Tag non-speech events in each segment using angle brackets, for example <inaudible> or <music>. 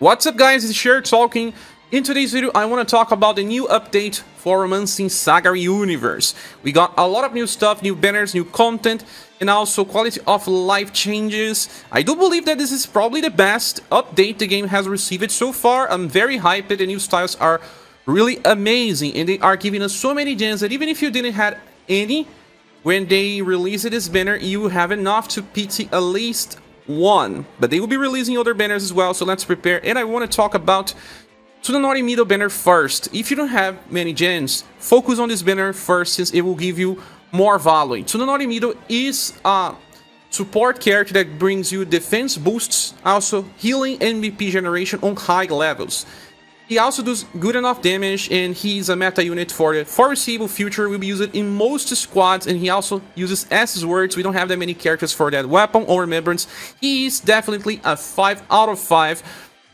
What's up guys, it's Scher talking. In today's video, I want to talk about the new update for Romancing Saga Universe. We got a lot of new stuff, new banners, new content, and also quality of life changes. I do believe that this is probably the best update the game has received so far. I'm very hyped, the new styles are really amazing, and they are giving us so many gems that even if you didn't have any, when they release this banner, you have enough to PT at least one. But they will be releasing other banners as well, so let's prepare. And I want to talk about Tsunanori Mido banner first. If you don't have many gens, focus on this banner first since it will give you more value. Tsunanori Mido is a support character that brings you defense boosts, also healing and MVP generation on high levels. He also does good enough damage and he's a meta unit for the foreseeable future. We will be used in most squads and he also uses S's words. We don't have that many characters for that weapon or remembrance. He is definitely a 5 out of 5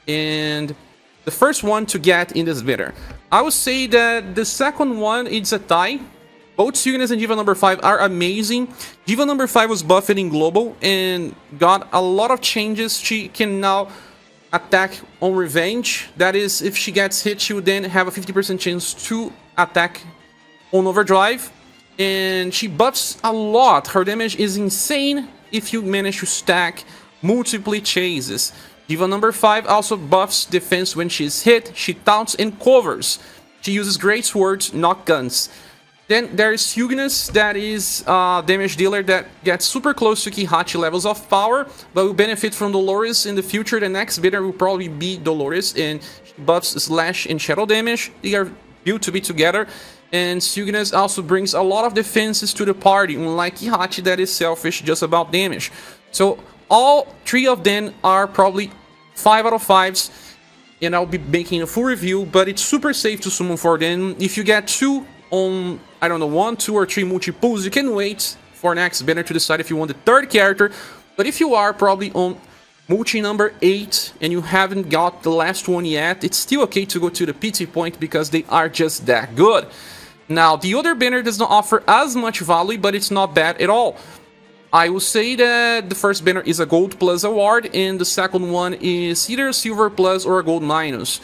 and the first one to get in this bidder. I would say that the second one is a tie. Both Siugnas and Diva number 5 are amazing. Diva number 5 was buffed in Global and got a lot of changes. She can now attack on revenge. That is, if she gets hit, she would then have a 50% chance to attack on overdrive. And she buffs a lot. Her damage is insane if you manage to stack multiple chases. Diva number 5 also buffs defense when she is hit, she taunts and covers. She uses great swords, not guns. Then there is Siugnas, that is a damage dealer that gets super close to Kihachi levels of power, but will benefit from Dolores in the future. The next bidder will probably be Dolores, and buffs Slash and Shadow damage. They are built to be together. And Siugnas also brings a lot of defenses to the party, unlike Kihachi that is selfish just about damage. So all three of them are probably 5 out of 5s, and I'll be making a full review, but it's super safe to summon for them. If you get two on, I don't know, one, two, or three multi-pulls, you can wait for next banner to decide if you want the third character. But if you are probably on multi number 8 and you haven't got the last one yet, it's still okay to go to the PT point because they are just that good. Now, the other banner does not offer as much value, but it's not bad at all. I will say that the first banner is a gold plus award and the second one is either silver plus or a gold minus.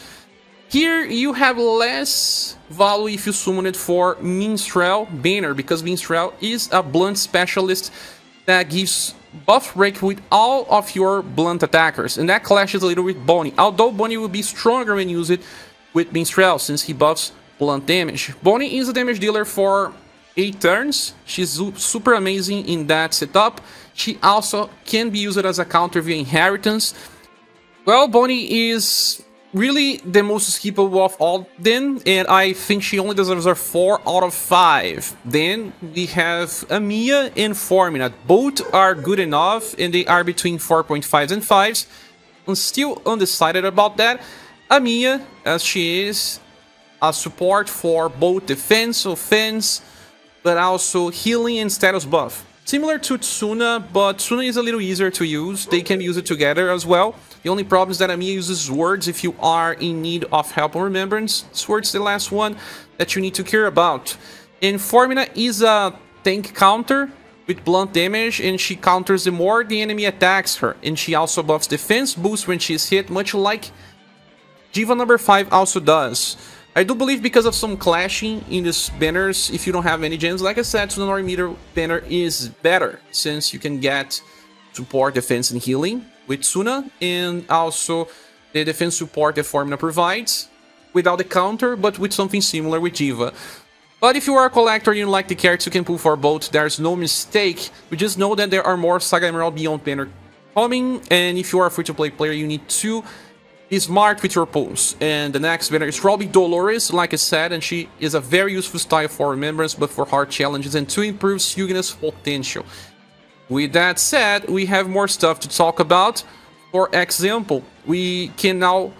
Here you have less value if you summon it for Minstrel banner because Minstrel is a blunt specialist that gives buff break with all of your blunt attackers and that clashes a little with Bonnie. Although Bonnie will be stronger when used with Minstrel since he buffs blunt damage. Bonnie is a damage dealer for 8 turns. She's super amazing in that setup. She also can be used as a counter via inheritance. Well, Bonnie is really the most skippable of all then, and I think she only deserves a 4 out of 5. Then we have Ameya and Formina. Both are good enough, and they are between 4.5s and 5s. I'm still undecided about that. Ameya, as she is, a support for both defense, offense, but also healing and status buff. Similar to Tsuna, but Tsuna is a little easier to use. They can use it together as well. The only problem is that Ameya uses words if you are in need of help or remembrance. Sword's the last one that you need to care about. And Formina is a tank counter with blunt damage and she counters the more the enemy attacks her. And she also buffs defense boost when she is hit, much like Diva number 5 also does. I do believe because of some clashing in these banners, if you don't have any gems, like I said, Tsunanori Mido banner is better, since you can get support, defense, and healing with Tsuna, and also the defense support that Formina provides, without the counter, but with something similar with Diva. But if you are a collector and you like the characters, you can pull for both, there's no mistake. We just know that there are more Saga Emerald Beyond banner coming, and if you are a free-to-play player, you need to is marked with your pulse. And the next winner is probably Dolores, like I said, and she is a very useful style for remembrance, but for hard challenges and to improve Siugnas's potential. With that said, we have more stuff to talk about. For example, we can now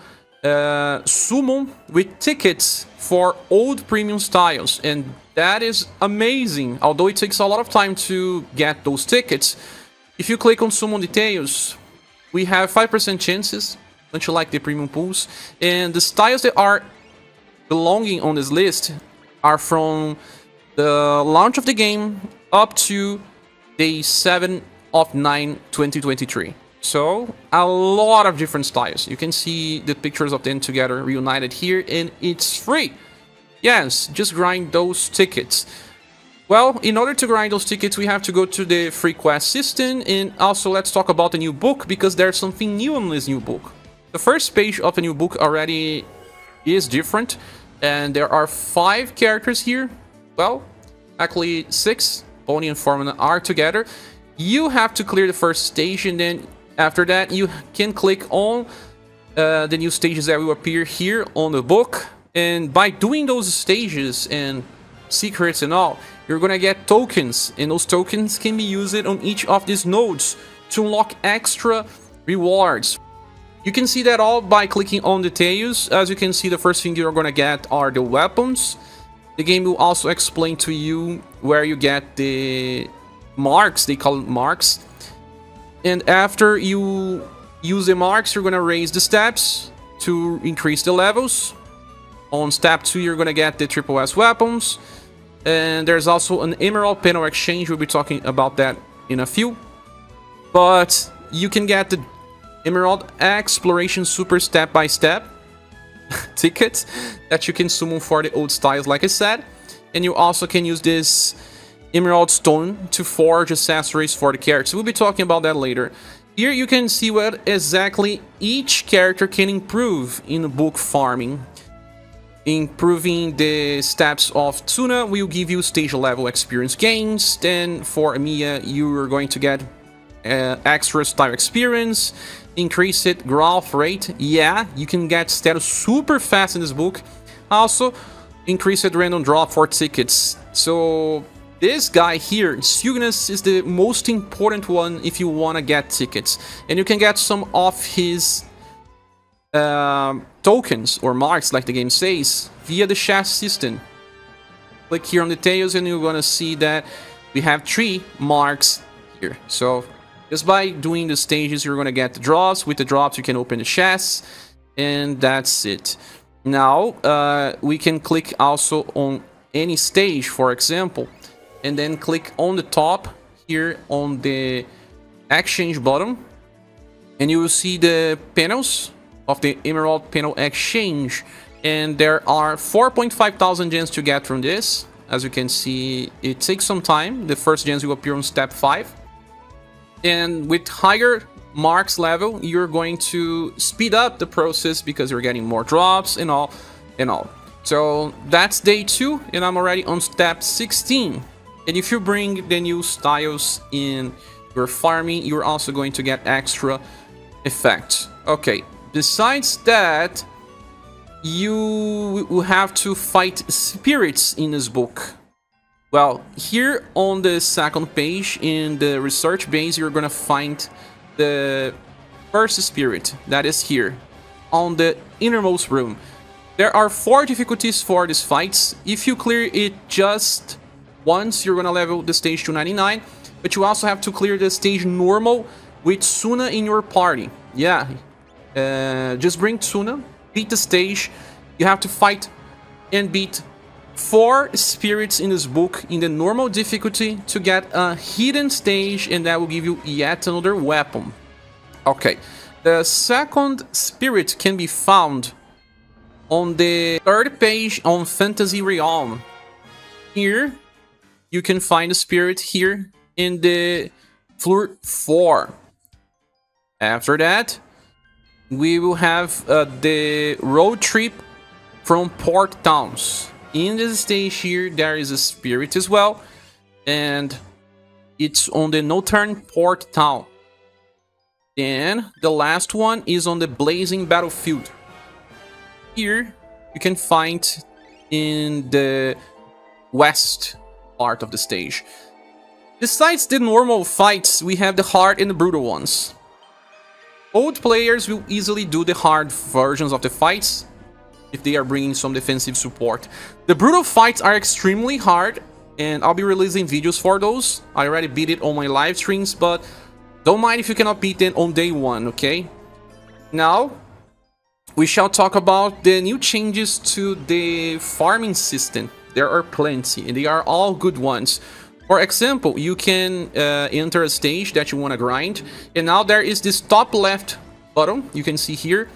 uh, summon with tickets for old premium styles, and that is amazing. Although it takes a lot of time to get those tickets, if you click on summon details, we have 5% chances don't you like the premium pools? And the styles that are belonging on this list are from the launch of the game up to day 7 of 9 2023. So, a lot of different styles. You can see the pictures of them together reunited here, and it's free. Yes, just grind those tickets. Well, in order to grind those tickets, we have to go to the free quest system, and also let's talk about the new book, because there's something new in this new book. The first page of a new book already is different, and there are five characters here. Well, actually six. Bonnie and Formina are together. You have to clear the first stage, and then after that, you can click on uh, the new stages that will appear here on the book. And by doing those stages and secrets and all, you're gonna get tokens. And those tokens can be used on each of these nodes to unlock extra rewards. You can see that all by clicking on details. As you can see, the first thing you're gonna get are the weapons. The game will also explain to you where you get the marks, they call it marks, and after you use the marks, you're gonna raise the steps to increase the levels. On step 2, you're gonna get the Triple S weapons. And there's also an Emerald Panel Exchange, we'll be talking about that in a few. But you can get the Emerald Exploration Super Step by Step <laughs> ticket that you can summon for the old styles, like I said. And you also can use this Emerald Stone to forge accessories for the characters. We'll be talking about that later. Here you can see what exactly each character can improve in book farming. Improving the steps of Tsuna will give you stage level experience gains. Then for Ameya, you are going to get uh, extra style experience, increase it growth rate. Yeah, you can get status super fast in this book. Also, increase it random drop for tickets. So this guy here, Siugnas, is the most important one if you want to get tickets. And you can get some of his uh, tokens, or marks, like the game says, via the chest system. Click here on details and you're going to see that we have three marks here. So just by doing the stages, you're going to get the drops. With the drops, you can open the chests. And that's it. Now, uh, we can click also on any stage, for example and then click on the top here on the exchange button and you will see the panels of the Emerald Panel Exchange and there are 4.5 thousand gens to get from this as you can see it takes some time the first gens will appear on step 5 and with higher marks level you're going to speed up the process because you're getting more drops and all and all so that's day 2 and I'm already on step 16 and if you bring the new styles in your farming, you're also going to get extra effects. Okay, besides that, you will have to fight spirits in this book. Well, here on the second page in the research base, you're gonna find the first spirit that is here on the innermost room. There are four difficulties for these fights. If you clear it just once you're gonna level the stage to 99, but you also have to clear the stage normal with Tsuna in your party. Yeah, uh, just bring Tsuna, beat the stage. You have to fight and beat four spirits in this book in the normal difficulty to get a hidden stage and that will give you yet another weapon. Okay, the second spirit can be found on the third page on Fantasy Realm. Here, you can find the spirit here in the floor 4. After that, we will have uh, the road trip from port towns. In this stage here, there is a spirit as well, and it's on the northern port town. Then the last one is on the blazing battlefield. Here you can find in the west part of the stage. Besides the normal fights, we have the hard and the brutal ones. Old players will easily do the hard versions of the fights if they are bringing some defensive support. The brutal fights are extremely hard and I'll be releasing videos for those. I already beat it on my live streams, but don't mind if you cannot beat them on day one, okay? Now, we shall talk about the new changes to the farming system. There are plenty, and they are all good ones. For example, you can uh, enter a stage that you want to grind, and now there is this top left button, you can see here,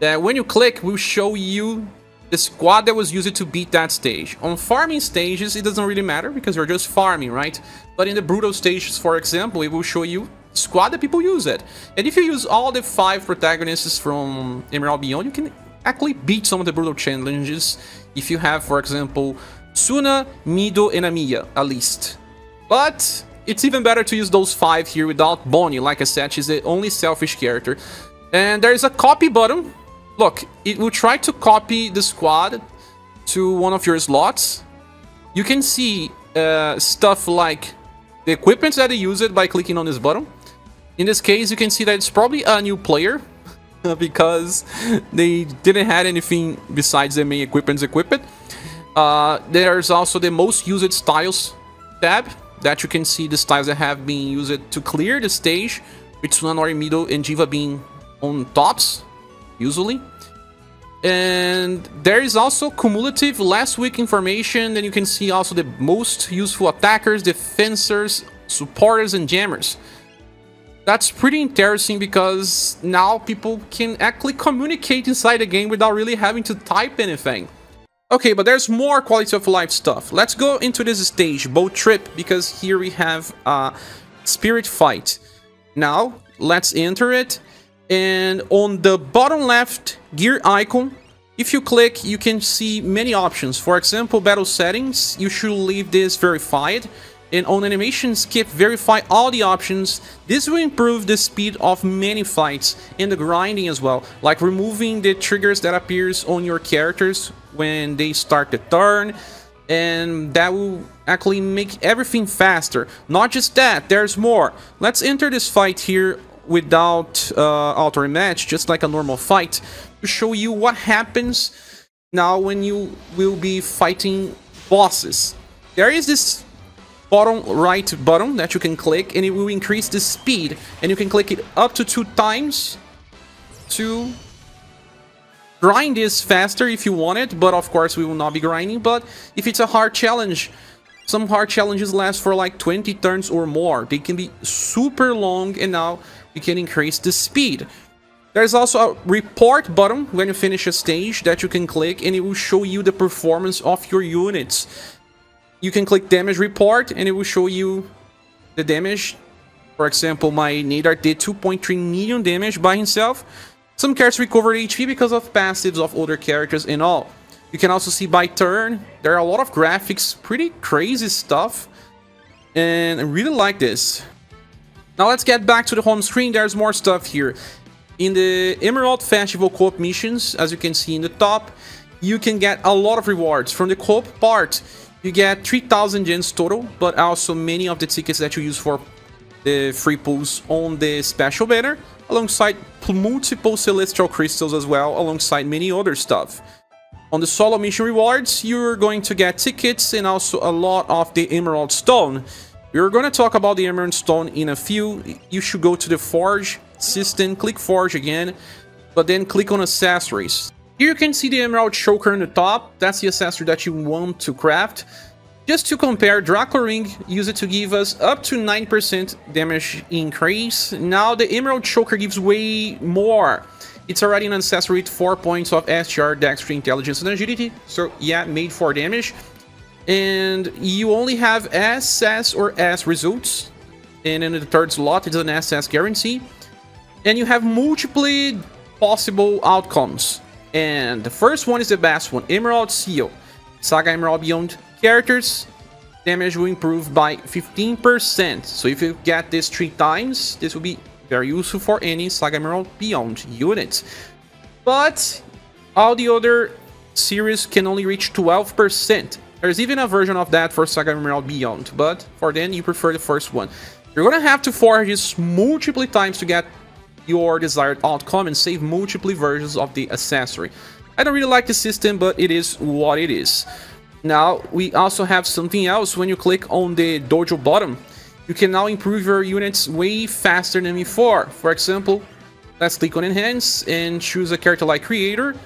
that when you click will show you the squad that was used to beat that stage. On farming stages, it doesn't really matter because you're just farming, right? But in the brutal stages, for example, it will show you squad that people use it. And if you use all the five protagonists from Emerald Beyond, you can actually beat some of the brutal challenges if you have, for example, Suna, Mido, and Ameya, at least. But it's even better to use those five here without Bonnie, like I said, she's the only selfish character. And there is a copy button. Look, it will try to copy the squad to one of your slots. You can see uh, stuff like the equipment that they use it by clicking on this button. In this case, you can see that it's probably a new player <laughs> because they didn't have anything besides the main equipment's equipment. Uh, there's also the most used styles tab that you can see the styles that have been used to clear the stage with Tsunanori Mido and Diva being on tops, usually. And there is also cumulative last week information. Then you can see also the most useful attackers, defenders, supporters, and jammers. That's pretty interesting because now people can actually communicate inside the game without really having to type anything. Okay, but there's more quality of life stuff. Let's go into this stage, boat trip, because here we have a spirit fight. Now, let's enter it. And on the bottom left gear icon, if you click, you can see many options. For example, battle settings, you should leave this verified. And on animation skip, verify all the options. This will improve the speed of many fights and the grinding as well, like removing the triggers that appears on your characters when they start the turn, and that will actually make everything faster. Not just that, there's more. Let's enter this fight here without uh, auto rematch, just like a normal fight, to show you what happens now when you will be fighting bosses. There is this bottom right button that you can click and it will increase the speed and you can click it up to two times to grind this faster if you want it but of course we will not be grinding but if it's a hard challenge some hard challenges last for like 20 turns or more they can be super long and now you can increase the speed there's also a report button when you finish a stage that you can click and it will show you the performance of your units you can click damage report and it will show you the damage. For example, my Nadar did 2.3 million damage by himself. Some characters recovered HP because of passives of other characters and all. You can also see by turn. There are a lot of graphics, pretty crazy stuff. And I really like this. Now let's get back to the home screen. There's more stuff here. In the Emerald Festival co-op missions, as you can see in the top, you can get a lot of rewards. From the co-op part, you get 3000 gens total, but also many of the tickets that you use for the free pulls on the special banner, alongside multiple celestial crystals as well, alongside many other stuff. On the solo mission rewards, you're going to get tickets and also a lot of the Emerald Stone. We're going to talk about the Emerald Stone in a few. You should go to the Forge system, click Forge again, but then click on Accessories. Here you can see the Emerald Choker on the top. That's the accessory that you want to craft. Just to compare, Dracula Ring used it to give us up to 9% damage increase. Now the Emerald Choker gives way more. It's already an accessory with 4 points of STR, Dexterity, Intelligence, and Agility. So yeah, made for damage. And you only have SS or S results. And in the third slot, it's an SS guarantee. And you have multiple possible outcomes. And the first one is the best one, Emerald Seal. Saga Emerald Beyond characters, damage will improve by 15%. So if you get this three times, this will be very useful for any Saga Emerald Beyond units. But all the other series can only reach 12%. There's even a version of that for Saga Emerald Beyond, but for then you prefer the first one. You're gonna have to forge this multiple times to get your desired outcome and save multiple versions of the accessory. I don't really like the system, but it is what it is. Now, we also have something else when you click on the dojo bottom. You can now improve your units way faster than before. For example, let's click on Enhance and choose a character like Creator.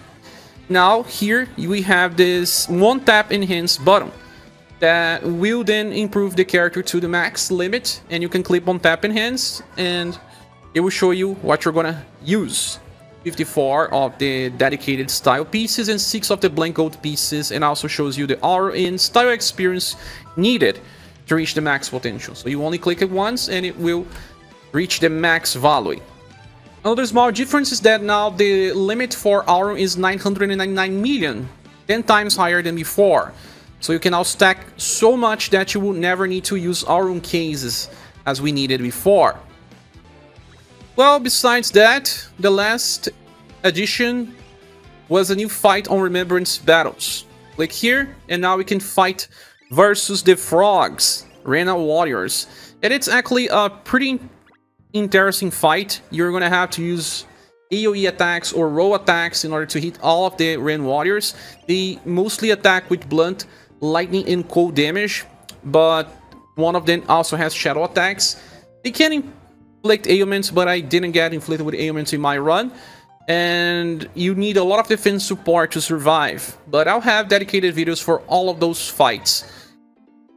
Now, here we have this one-tap Enhance button. that will then improve the character to the max limit and you can clip on tap enhance and it will show you what you're gonna use 54 of the dedicated style pieces and 6 of the blank gold pieces and also shows you the R in style experience needed to reach the max potential so you only click it once and it will reach the max value another small difference is that now the limit for aura is 999 million 10 times higher than before so you can now stack so much that you will never need to use Aurum cases as we needed before. Well, besides that, the last addition was a new fight on Remembrance Battles. Click here, and now we can fight versus the Frogs, Rena Warriors. And it's actually a pretty interesting fight. You're gonna have to use AoE attacks or row attacks in order to hit all of the Ren Warriors. They mostly attack with blunt lightning and cold damage, but one of them also has shadow attacks. They can inflict ailments, but I didn't get inflicted with ailments in my run. And you need a lot of defense support to survive. But I'll have dedicated videos for all of those fights.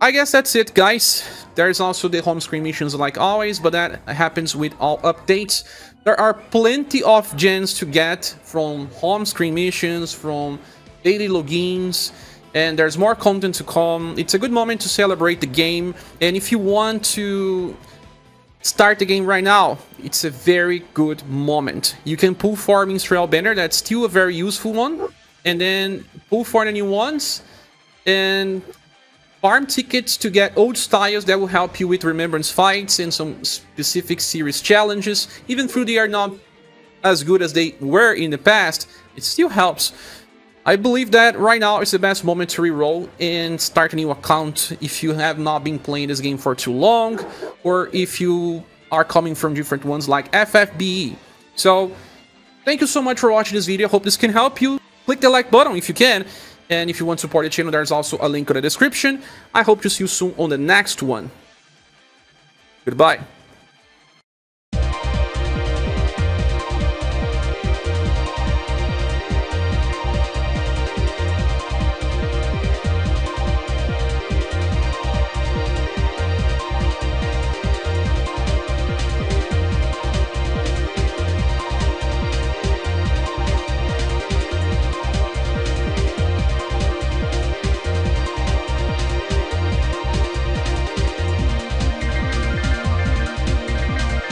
I guess that's it, guys. There's also the home screen missions like always, but that happens with all updates. There are plenty of gens to get from home screen missions, from daily logins, and there's more content to come. It's a good moment to celebrate the game, and if you want to start the game right now, it's a very good moment. You can pull for Minstrel Banner, that's still a very useful one, and then pull for the new ones, and farm tickets to get old styles that will help you with remembrance fights and some specific series challenges. Even though they are not as good as they were in the past, it still helps. I believe that right now is the best moment to reroll and start a new account if you have not been playing this game for too long or if you are coming from different ones like FFBE. So, thank you so much for watching this video. Hope this can help you. Click the like button if you can. And if you want to support the channel, there's also a link in the description. I hope to see you soon on the next one. Goodbye.